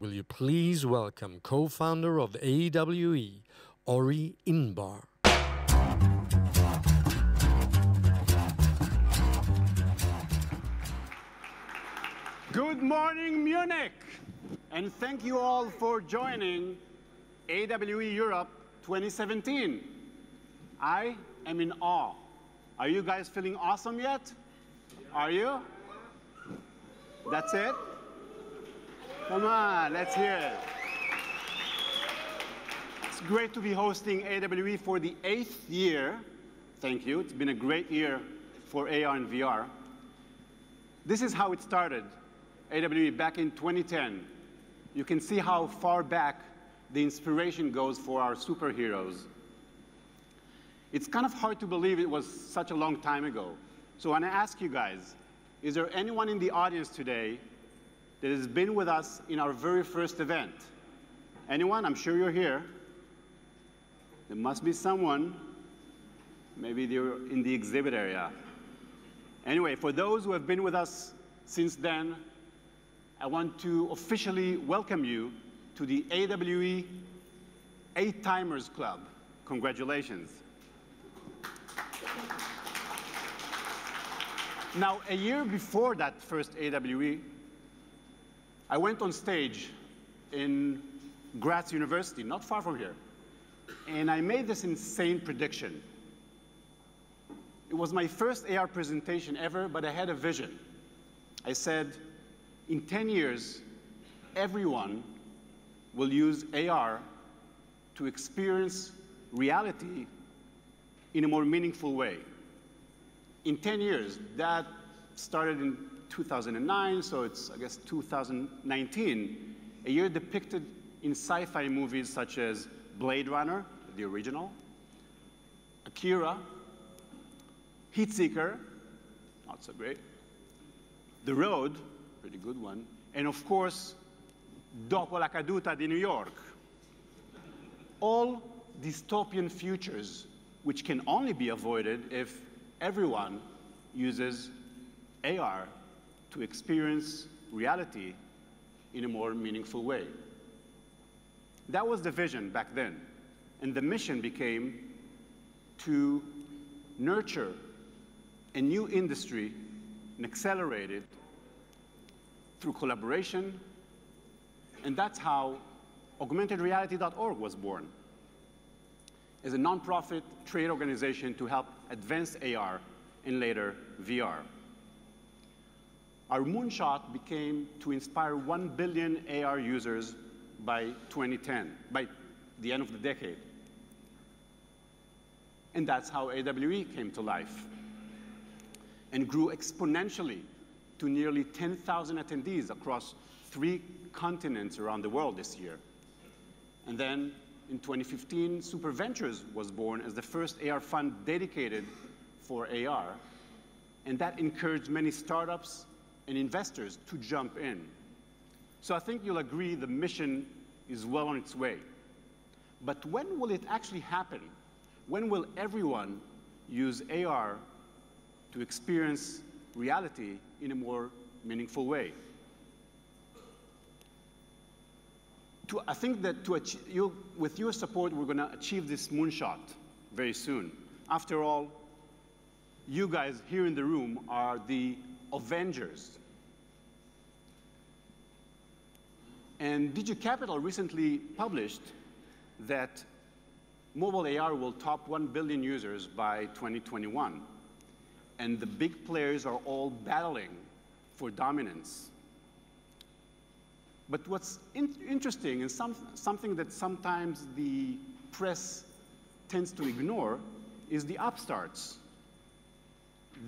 Will you please welcome co founder of AWE, Ori Inbar? Good morning, Munich, and thank you all for joining AWE Europe 2017. I am in awe. Are you guys feeling awesome yet? Are you? That's it? Come on, let's hear it. It's great to be hosting AWE for the eighth year. Thank you. It's been a great year for AR and VR. This is how it started, AWE back in 2010. You can see how far back the inspiration goes for our superheroes. It's kind of hard to believe it was such a long time ago. So I want to ask you guys, is there anyone in the audience today that has been with us in our very first event? Anyone? I'm sure you're here. There must be someone. Maybe they're in the exhibit area. Anyway, for those who have been with us since then, I want to officially welcome you to the AWE Eight Timers Club. Congratulations. Now, a year before that first AWE, I went on stage in Graz University, not far from here, and I made this insane prediction. It was my first AR presentation ever, but I had a vision. I said, in 10 years, everyone will use AR to experience reality in a more meaningful way in 10 years. That started in 2009, so it's, I guess, 2019, a year depicted in sci-fi movies such as Blade Runner, the original, Akira, Heatseeker, not so great, The Road, pretty good one, and of course, Dopo la caduta di New York. All dystopian futures which can only be avoided if everyone uses AR to experience reality in a more meaningful way. That was the vision back then. And the mission became to nurture a new industry and accelerate it through collaboration. And that's how augmentedreality.org was born as a nonprofit trade organization to help advance AR and later VR. Our moonshot became to inspire 1 billion AR users by 2010, by the end of the decade. And that's how AWE came to life and grew exponentially to nearly 10,000 attendees across three continents around the world this year. And then in 2015, Super Ventures was born as the first AR fund dedicated for AR. And that encouraged many startups and investors to jump in. So I think you'll agree the mission is well on its way. But when will it actually happen? When will everyone use AR to experience reality in a more meaningful way? to, I think that achieve, you, with your support, we're going to achieve this moonshot very soon. After all, you guys here in the room are the Avengers. And DigiCapital recently published that mobile AR will top 1 billion users by 2021. And the big players are all battling for dominance. But what's in interesting and some, something that sometimes the press tends to ignore is the upstarts.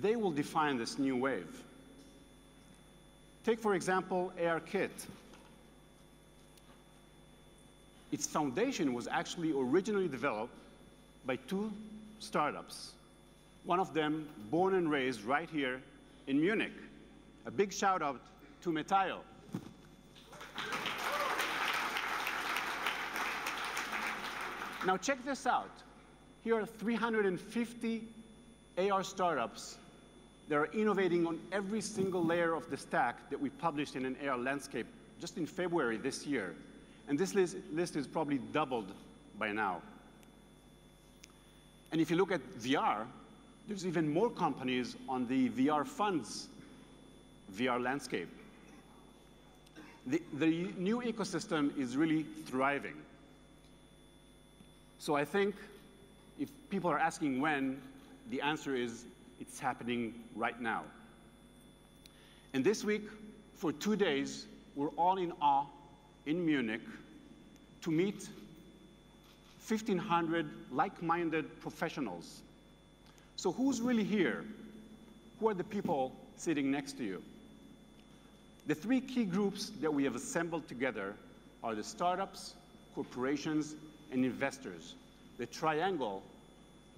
They will define this new wave. Take, for example, ARKit. Its foundation was actually originally developed by two startups. One of them born and raised right here in Munich. A big shout out to Metaio. Now check this out. Here are 350 AR startups that are innovating on every single layer of the stack that we published in an AR landscape just in February this year. And this list, list is probably doubled by now. And if you look at VR, there's even more companies on the VR funds VR landscape. The, the new ecosystem is really thriving. So I think if people are asking when, the answer is it's happening right now. And this week, for two days, we're all in awe in Munich to meet 1,500 like-minded professionals. So who's really here? Who are the people sitting next to you? The three key groups that we have assembled together are the startups, corporations, and investors, the triangle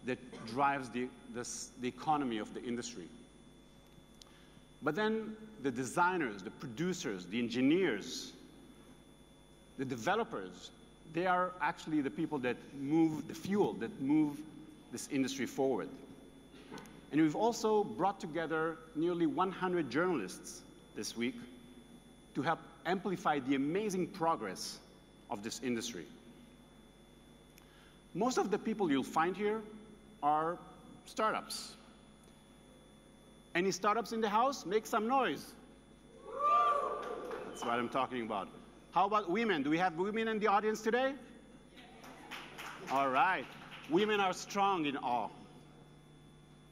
that drives the, the, the economy of the industry. But then the designers, the producers, the engineers, the developers, they are actually the people that move the fuel, that move this industry forward. And we've also brought together nearly 100 journalists this week to help amplify the amazing progress of this industry. Most of the people you'll find here are startups. Any startups in the house? Make some noise. That's what I'm talking about. How about women? Do we have women in the audience today? All right. Women are strong in awe.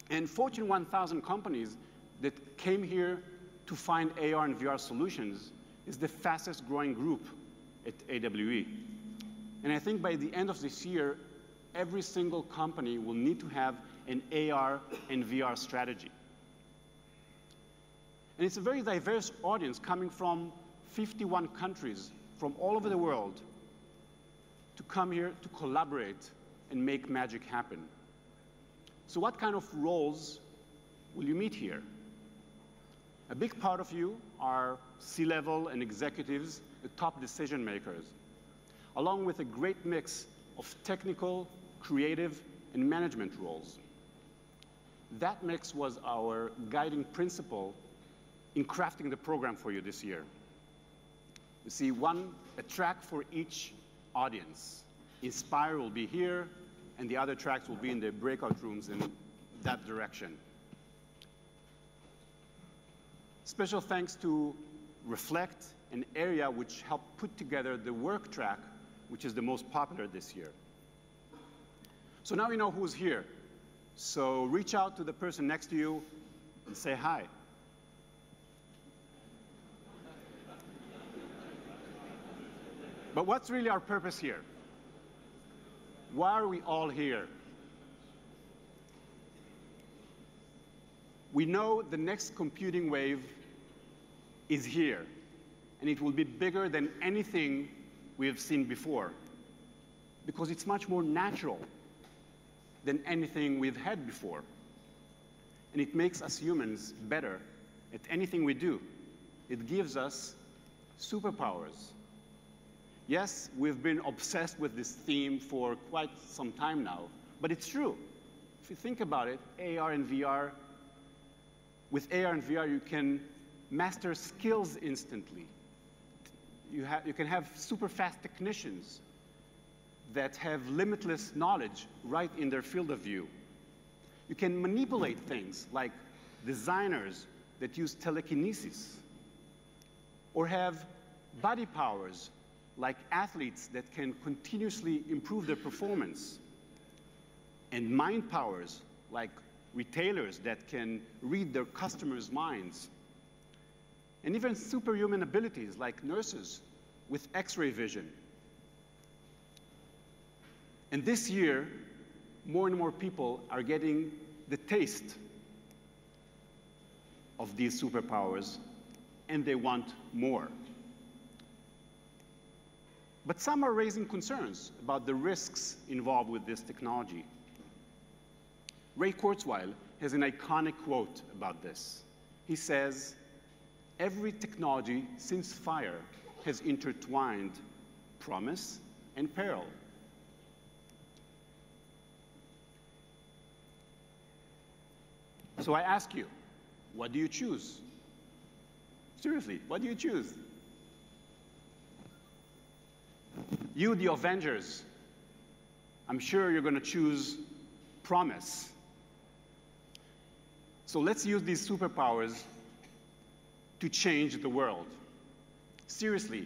And Fortune 1000 companies that came here to find AR and VR solutions is the fastest growing group at AWE. And I think by the end of this year, every single company will need to have an AR and VR strategy. And it's a very diverse audience coming from 51 countries from all over the world to come here to collaborate and make magic happen. So what kind of roles will you meet here? A big part of you are C-level and executives, the top decision makers, along with a great mix of technical, creative, and management roles. That mix was our guiding principle in crafting the program for you this year. You see, one, a track for each audience. Inspire will be here, and the other tracks will be in the breakout rooms in that direction. Special thanks to Reflekt, an area which helped put together the work track, which is the most popular this year. So now you know who's here. So reach out to the person next to you and say hi. But what's really our purpose here? Why are we all here? We know the next computing wave is here, and it will be bigger than anything we have seen before because it's much more natural than anything we've had before. And it makes us humans better at anything we do. It gives us superpowers. Yes, we've been obsessed with this theme for quite some time now, but it's true. If you think about it, AR and VR, with AR and VR, you can master skills instantly. You, you can have super fast technicians that have limitless knowledge right in their field of view. You can manipulate things like designers that use telekinesis, or have body powers like athletes that can continuously improve their performance, and mind powers like retailers that can read their customers' minds, and even superhuman abilities like nurses with X-ray vision and this year, more and more people are getting the taste of these superpowers, and they want more. But some are raising concerns about the risks involved with this technology. Ray Kurzweil has an iconic quote about this. He says, every technology since fire has intertwined promise and peril. So I ask you, what do you choose? Seriously, what do you choose? You, the Avengers, I'm sure you're going to choose promise. So let's use these superpowers to change the world. Seriously,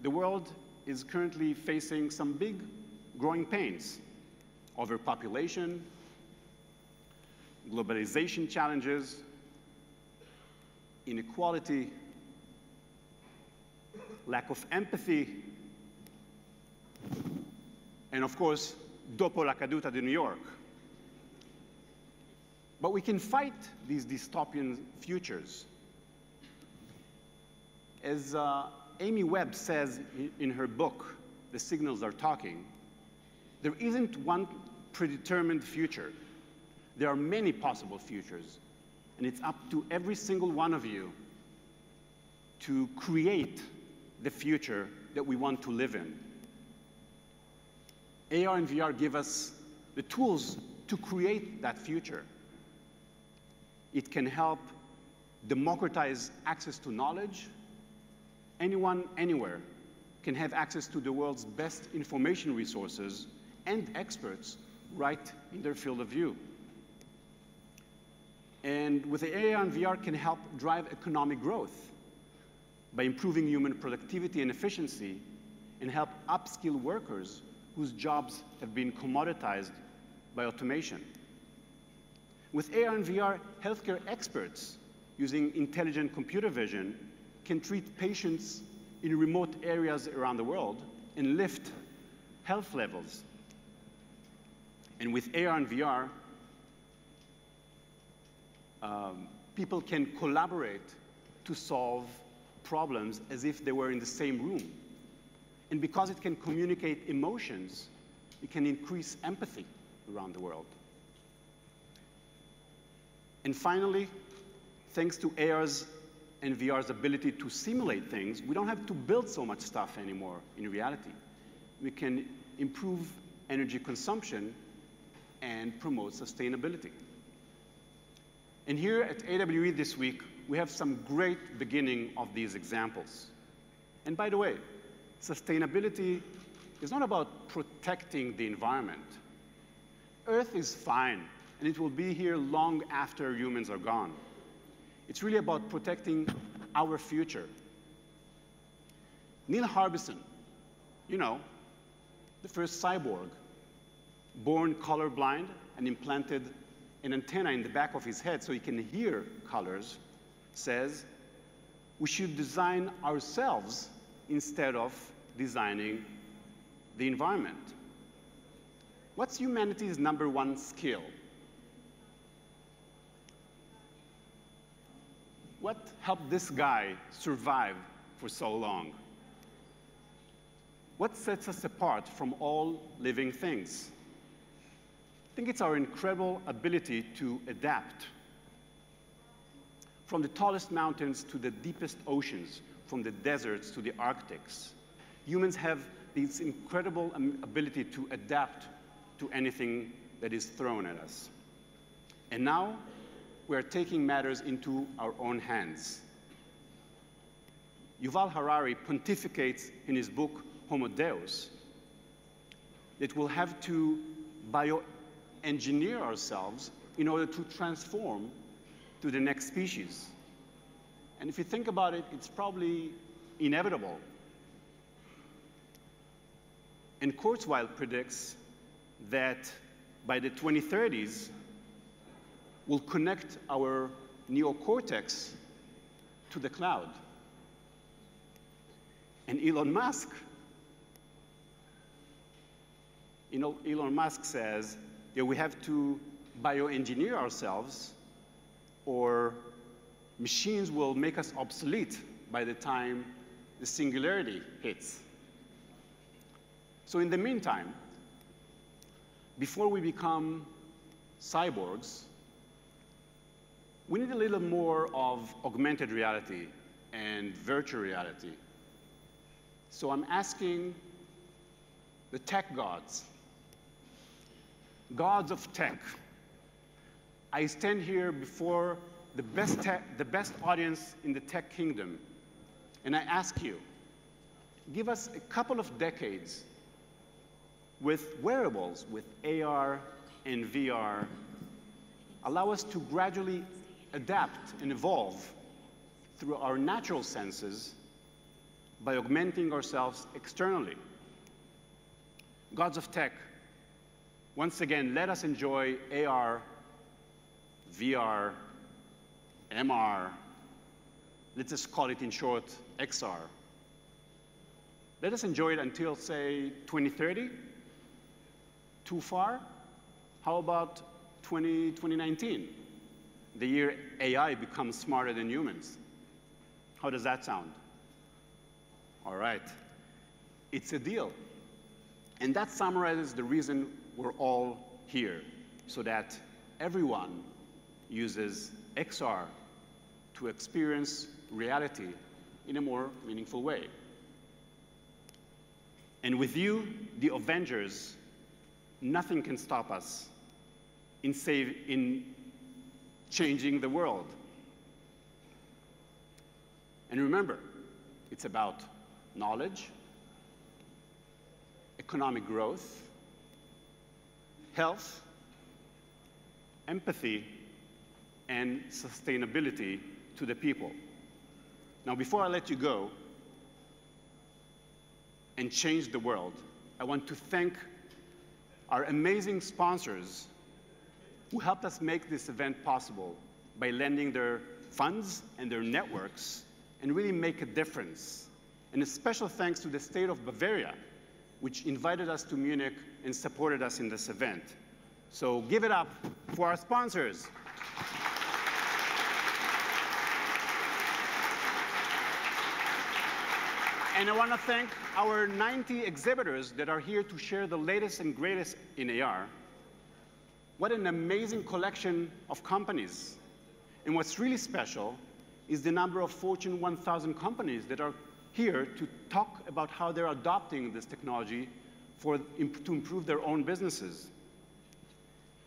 the world is currently facing some big growing pains overpopulation, globalization challenges, inequality, lack of empathy, and of course, dopo la caduta di New York. But we can fight these dystopian futures. As uh, Amy Webb says in her book, The Signals Are Talking, there isn't one predetermined future. There are many possible futures, and it's up to every single one of you to create the future that we want to live in. AR and VR give us the tools to create that future. It can help democratize access to knowledge. Anyone, anywhere, can have access to the world's best information resources and experts right in their field of view. And with the AR and VR can help drive economic growth by improving human productivity and efficiency and help upskill workers whose jobs have been commoditized by automation. With AR and VR, healthcare experts using intelligent computer vision can treat patients in remote areas around the world and lift health levels. And with AR and VR, um, people can collaborate to solve problems as if they were in the same room. And because it can communicate emotions, it can increase empathy around the world. And finally, thanks to AR's and VR's ability to simulate things, we don't have to build so much stuff anymore in reality. We can improve energy consumption and promote sustainability. And here at AWE this week, we have some great beginning of these examples. And by the way, sustainability is not about protecting the environment. Earth is fine, and it will be here long after humans are gone. It's really about protecting our future. Neil Harbisson, you know, the first cyborg, born colorblind and implanted an antenna in the back of his head so he can hear colors, says we should design ourselves instead of designing the environment. What's humanity's number one skill? What helped this guy survive for so long? What sets us apart from all living things? I think it's our incredible ability to adapt. From the tallest mountains to the deepest oceans, from the deserts to the Arctics, humans have this incredible um, ability to adapt to anything that is thrown at us. And now, we're taking matters into our own hands. Yuval Harari pontificates in his book Homo Deus that we'll have to bio engineer ourselves in order to transform to the next species. And if you think about it, it's probably inevitable. And Kurzweil predicts that by the 2030s, we'll connect our neocortex to the cloud. And Elon Musk, you know, Elon Musk says we have to bioengineer ourselves or machines will make us obsolete by the time the singularity hits. So in the meantime, before we become cyborgs, we need a little more of augmented reality and virtual reality. So I'm asking the tech gods gods of tech. I stand here before the best, the best audience in the tech kingdom, and I ask you, give us a couple of decades with wearables, with AR and VR, allow us to gradually adapt and evolve through our natural senses by augmenting ourselves externally. Gods of tech, once again, let us enjoy AR, VR, MR, let's just call it in short XR. Let us enjoy it until, say, 2030. Too far? How about 20, 2019, the year AI becomes smarter than humans? How does that sound? All right. It's a deal. And that summarizes the reason we're all here, so that everyone uses XR to experience reality in a more meaningful way. And with you, the Avengers, nothing can stop us in, save, in changing the world. And remember, it's about knowledge, economic growth, health, empathy, and sustainability to the people. Now, before I let you go and change the world, I want to thank our amazing sponsors who helped us make this event possible by lending their funds and their networks and really make a difference. And a special thanks to the state of Bavaria, which invited us to Munich and supported us in this event. So give it up for our sponsors. And I want to thank our 90 exhibitors that are here to share the latest and greatest in AR. What an amazing collection of companies. And what's really special is the number of Fortune 1000 companies that are here to talk about how they're adopting this technology for, to improve their own businesses.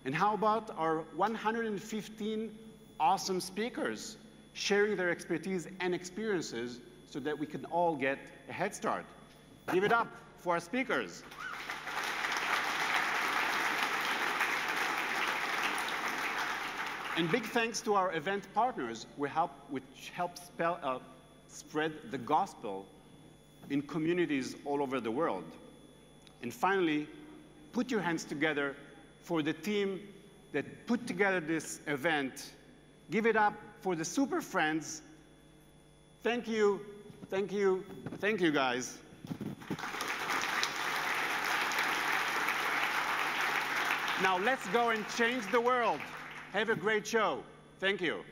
And how about our 115 awesome speakers sharing their expertise and experiences so that we can all get a head start? Give it up for our speakers. And big thanks to our event partners help, which help spell, uh, spread the gospel in communities all over the world. And finally, put your hands together for the team that put together this event. Give it up for the Super Friends. Thank you, thank you, thank you guys. Now let's go and change the world. Have a great show. Thank you.